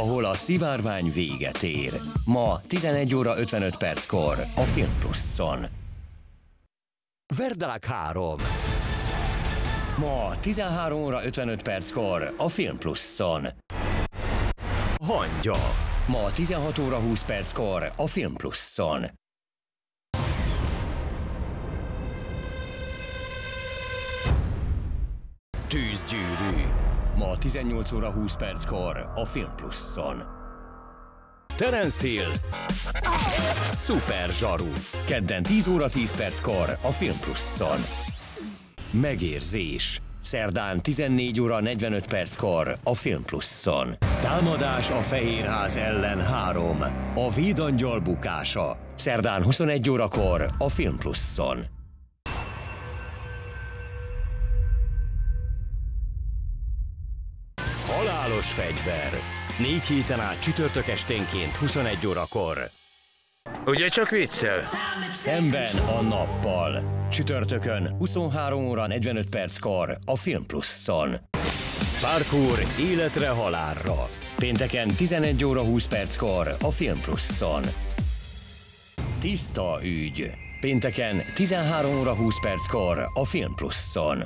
ahol a szivárvány véget ér. Ma 11 óra 55 perckor a Film Pluszon. Verdák 3. Ma 13 óra 55 perckor a Film Pluszon. Hangya. Ma 16 óra 20 perckor a Film Pluszon. Tűzgyűrű. Ma 18 óra 20 perckor a Film Pluszon. Terence Hill. Super Zsaru. Kedden 10 óra 10 perckor a Film Pluszon. Megérzés. Szerdán 14 óra 45 perckor a Film Pluszon. Támadás a Fehérház ellen 3. A Védangyal bukása. Szerdán 21 órakor a Film Halálos fegyver. Négy héten át csütörtök esténként 21 órakor. Ugye csak viccel? Szemben a nappal. Csütörtökön 23 óra 45 perckor a Film Pluszon. Parkour életre halálra. Pénteken 11 óra 20 perckor a Film Pluszon. Tiszta ügy. Pénteken 13 óra 20 perckor a Film Pluszon.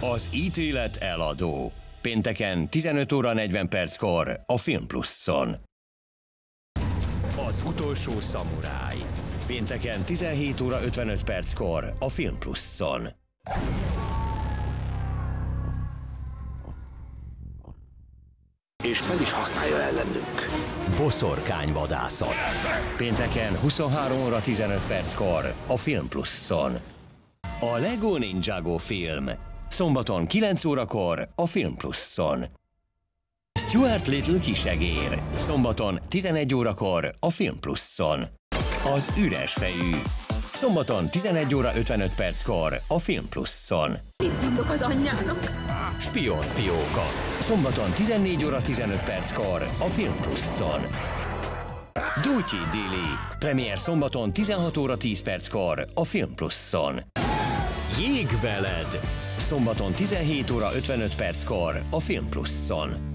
Az ítélet eladó. Pénteken 15 óra 40 perckor a Film Pluszon. Az utolsó szamuráj. Pénteken 17 óra 55 perckor a Film Pluszon. és fel is használja ellenünk. Boszorkányvadászat. Pénteken 23 óra 15 perckor a Film Pluszon. A Lego Ninjago film. Szombaton 9 órakor a Film Pluszon. Stuart Little kisegér. Szombaton 11 órakor a Film Pluszon. Az üres fejű. Szombaton 11 óra 55 perckor a Film Pluszon. Mit mondok az anyjának? Spion fióka. Szombaton 14 óra 15 perckor a Film Pluszon. Dutyi Dili. Premier szombaton 16 óra 10 perckor a Film Pluszon. Jégveled. Szombaton 17 óra 55 perckor a Film Pluszon.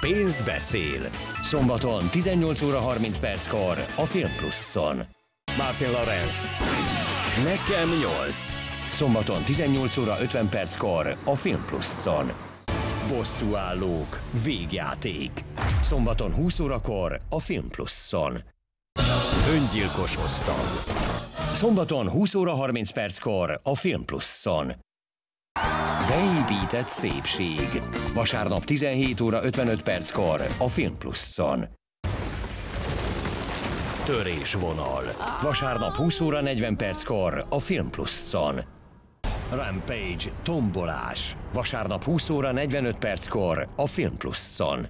Pénz beszél. Szombaton 18 óra 30 perckor a Film Pluszon. Martin Lorenz. Nekem 8. Szombaton 18 óra 50 perckor a Film Pluszon. Bosszúállók. Végjáték. Szombaton 20 órakor a Film Pluszon. Öngyilkos osztag. Szombaton 20 óra 30 perckor a Film Pluszon. Beépített szépség. Vasárnap 17 óra 55 perckor a Film Pluszon. Törésvonal. Vasárnap 20 óra 40 perckor a Film Pluszon. Rampage. Tombolás. Vasárnap 20 óra 45 perckor a Film Pluszon.